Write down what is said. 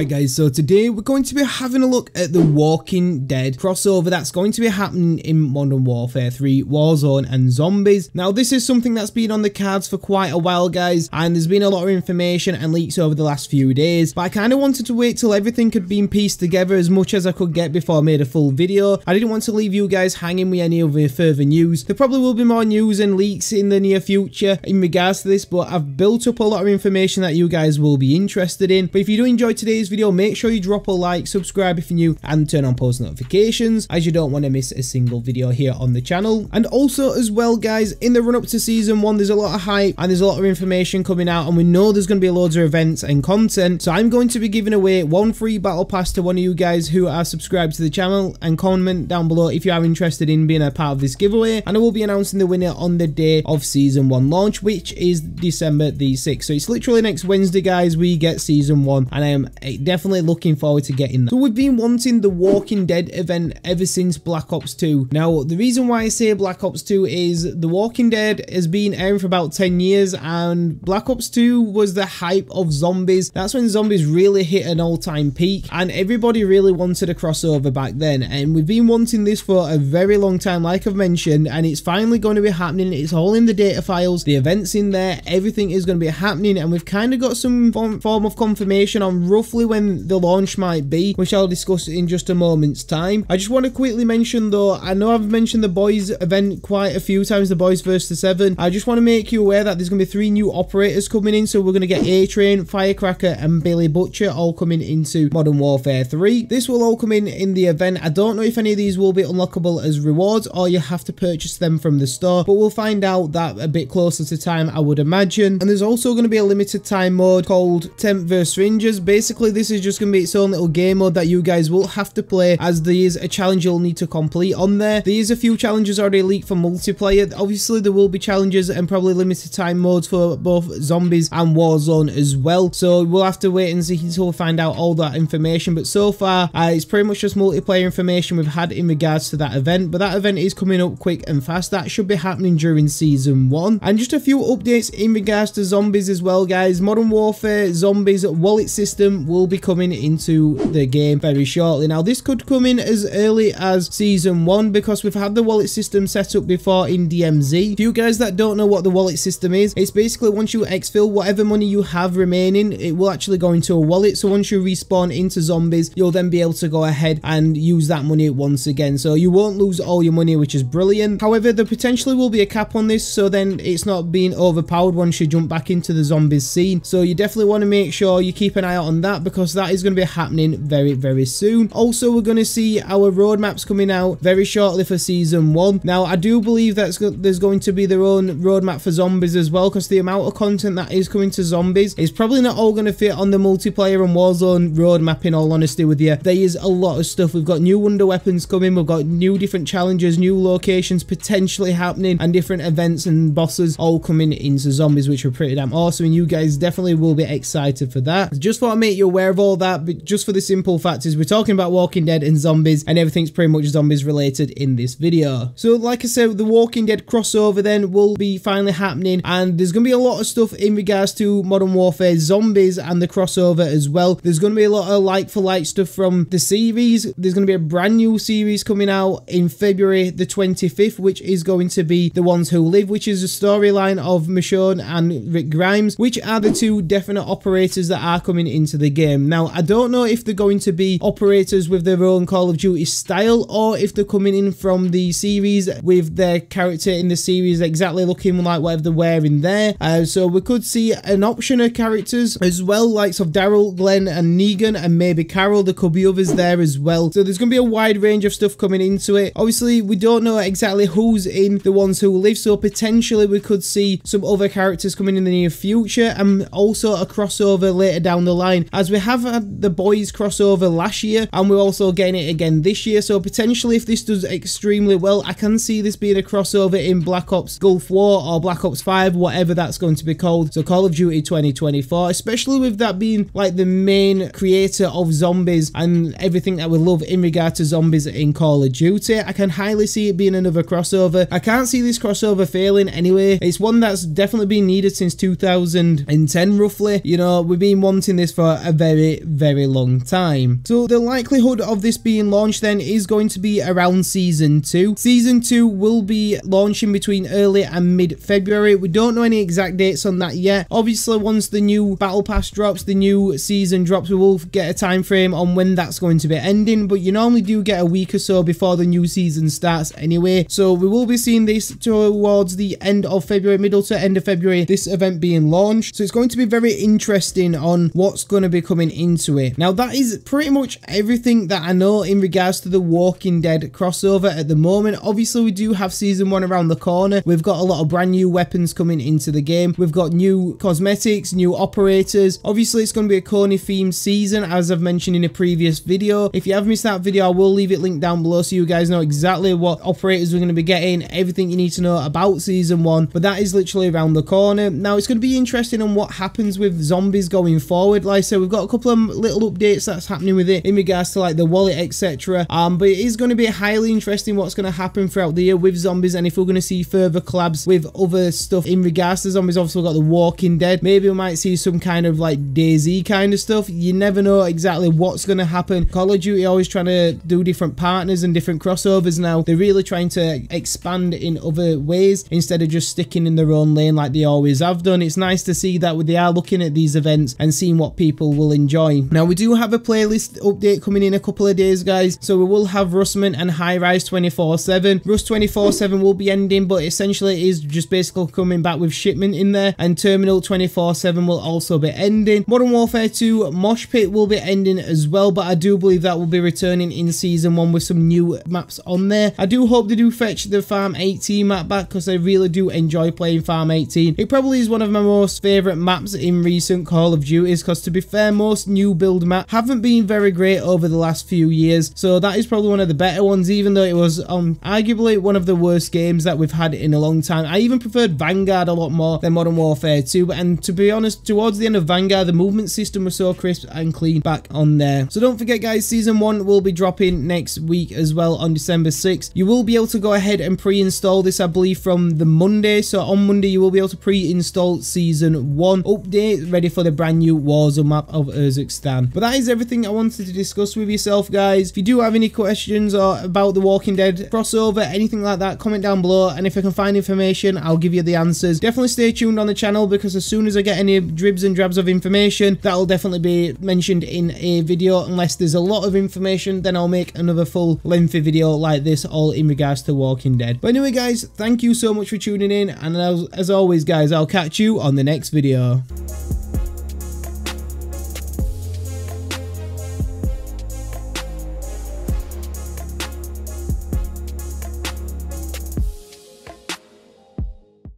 Right guys, so today we're going to be having a look at the Walking Dead crossover that's going to be happening in Modern Warfare 3, Warzone and Zombies. Now this is something that's been on the cards for quite a while guys and there's been a lot of information and leaks over the last few days but I kind of wanted to wait till everything had been pieced together as much as I could get before I made a full video. I didn't want to leave you guys hanging with any other further news. There probably will be more news and leaks in the near future in regards to this but I've built up a lot of information that you guys will be interested in. But if you do enjoy today's video make sure you drop a like, subscribe if you're new and turn on post notifications as you don't want to miss a single video here on the channel. And also as well guys, in the run up to season 1 there's a lot of hype and there's a lot of information coming out and we know there's going to be loads of events and content. So I'm going to be giving away one free battle pass to one of you guys who are subscribed to the channel and comment down below if you are interested in being a part of this giveaway and I will be announcing the winner on the day of season 1 launch which is December the 6th. So it's literally next Wednesday guys we get season 1 and I am definitely looking forward to getting that. So we've been wanting the Walking Dead event ever since Black Ops 2. Now, the reason why I say Black Ops 2 is The Walking Dead has been airing for about 10 years and Black Ops 2 was the hype of zombies. That's when zombies really hit an all-time peak and everybody really wanted a crossover back then. And we've been wanting this for a very long time, like I've mentioned, and it's finally going to be happening. It's all in the data files, the events in there, everything is going to be happening and we've kind of got some form of confirmation on roughly when the launch might be, which I'll discuss in just a moment's time. I just want to quickly mention though, I know I've mentioned the boys event quite a few times, the boys versus the 7. I just want to make you aware that there's going to be three new operators coming in, so we're going to get A-Train, Firecracker and Billy Butcher all coming into Modern Warfare 3. This will all come in in the event. I don't know if any of these will be unlockable as rewards or you have to purchase them from the store, but we'll find out that a bit closer to time, I would imagine. And there's also going to be a limited time mode called Temp vs Rangers. Basically, this is just going to be its own little game mode that you guys will have to play as there is a challenge you'll need to complete on there. There is a few challenges already leaked for multiplayer. Obviously, there will be challenges and probably limited time modes for both Zombies and Warzone as well. So we'll have to wait and see until we find out all that information. But so far, uh, it's pretty much just multiplayer information we've had in regards to that event. But that event is coming up quick and fast. That should be happening during season one. And just a few updates in regards to Zombies as well, guys. Modern Warfare Zombies wallet system will be coming into the game very shortly. Now, this could come in as early as Season 1 because we've had the wallet system set up before in DMZ. For you guys that don't know what the wallet system is, it's basically once you exfil whatever money you have remaining, it will actually go into a wallet. So once you respawn into zombies, you'll then be able to go ahead and use that money once again. So you won't lose all your money, which is brilliant. However, there potentially will be a cap on this, so then it's not being overpowered once you jump back into the zombies scene. So you definitely want to make sure you keep an eye out on that because that is going to be happening very, very soon. Also, we're going to see our roadmaps coming out very shortly for season one. Now, I do believe that there's going to be their own roadmap for zombies as well because the amount of content that is coming to zombies is probably not all going to fit on the multiplayer and Warzone roadmap in all honesty with you. There is a lot of stuff. We've got new wonder weapons coming. We've got new different challenges, new locations potentially happening and different events and bosses all coming into zombies which are pretty damn awesome and you guys definitely will be excited for that. Just thought I'd make you aware of all that but just for the simple fact is we're talking about Walking Dead and zombies and everything's pretty much zombies related in this video. So like I said, the Walking Dead crossover then will be finally happening and there's going to be a lot of stuff in regards to Modern Warfare zombies and the crossover as well. There's going to be a lot of like for like stuff from the series. There's going to be a brand new series coming out in February the 25th which is going to be The Ones Who Live which is a storyline of Michonne and Rick Grimes which are the two definite operators that are coming into the game. Now I don't know if they're going to be operators with their own Call of Duty style or if they're coming in from the series with their character in the series exactly looking like whatever they're wearing there. Uh, so we could see an option of characters as well, likes of Daryl, Glenn and Negan and maybe Carol. There could be others there as well. So there's going to be a wide range of stuff coming into it. Obviously, we don't know exactly who's in the ones who live, so potentially we could see some other characters coming in the near future and also a crossover later down the line as we have had the boys crossover last year and we're also getting it again this year. So potentially if this does extremely well, I can see this being a crossover in Black Ops Gulf War or Black Ops 5, whatever that's going to be called. So Call of Duty 2024, especially with that being like the main creator of zombies and everything that we love in regard to zombies in Call of Duty. I can highly see it being another crossover. I can't see this crossover failing anyway. It's one that's definitely been needed since 2010 roughly. You know, we've been wanting this for a very very, very long time. So the likelihood of this being launched then is going to be around Season 2. Season 2 will be launching between early and mid-February. We don't know any exact dates on that yet. Obviously, once the new Battle Pass drops, the new season drops, we will get a time frame on when that's going to be ending, but you normally do get a week or so before the new season starts anyway. So we will be seeing this towards the end of February, middle to end of February, this event being launched. So it's going to be very interesting on what's going to be coming into it. Now that is pretty much everything that I know in regards to the Walking Dead crossover at the moment. Obviously we do have season one around the corner. We've got a lot of brand new weapons coming into the game. We've got new cosmetics, new operators. Obviously it's going to be a Konni themed season as I've mentioned in a previous video. If you have missed that video I will leave it linked down below so you guys know exactly what operators we're going to be getting, everything you need to know about season one. But that is literally around the corner. Now it's going to be interesting on what happens with zombies going forward. Like I said, we've got couple of little updates that's happening with it in regards to like the wallet, etc. Um, but it is going to be highly interesting what's going to happen throughout the year with zombies and if we're going to see further collabs with other stuff in regards to zombies. Obviously, got the Walking Dead. Maybe we might see some kind of like DayZ kind of stuff. You never know exactly what's going to happen. Call of Duty always trying to do different partners and different crossovers now. They're really trying to expand in other ways instead of just sticking in their own lane like they always have done. It's nice to see that with they are looking at these events and seeing what people will enjoy. Now, we do have a playlist update coming in a couple of days, guys. So we will have Rustment and High Rise 24-7. Rust 24-7 will be ending, but essentially it is just basically coming back with shipment in there. And Terminal 24-7 will also be ending. Modern Warfare 2 Mosh Pit will be ending as well, but I do believe that will be returning in Season 1 with some new maps on there. I do hope they do fetch the Farm 18 map back because I really do enjoy playing Farm 18. It probably is one of my most favourite maps in recent Call of Duties because to be fair, most new build maps haven't been very great over the last few years. So that is probably one of the better ones, even though it was um, arguably one of the worst games that we've had in a long time. I even preferred Vanguard a lot more than Modern Warfare 2. And to be honest, towards the end of Vanguard, the movement system was so crisp and clean back on there. So don't forget, guys, Season 1 will be dropping next week as well on December 6th. You will be able to go ahead and pre-install this, I believe, from the Monday. So on Monday, you will be able to pre-install Season 1 update ready for the brand new Warzone map of Urzikstan. But that is everything I wanted to discuss with yourself, guys. If you do have any questions or about the Walking Dead crossover, anything like that, comment down below. And if I can find information, I'll give you the answers. Definitely stay tuned on the channel because as soon as I get any dribs and drabs of information, that'll definitely be mentioned in a video. Unless there's a lot of information, then I'll make another full lengthy video like this, all in regards to Walking Dead. But anyway, guys, thank you so much for tuning in. And as, as always, guys, I'll catch you on the next video.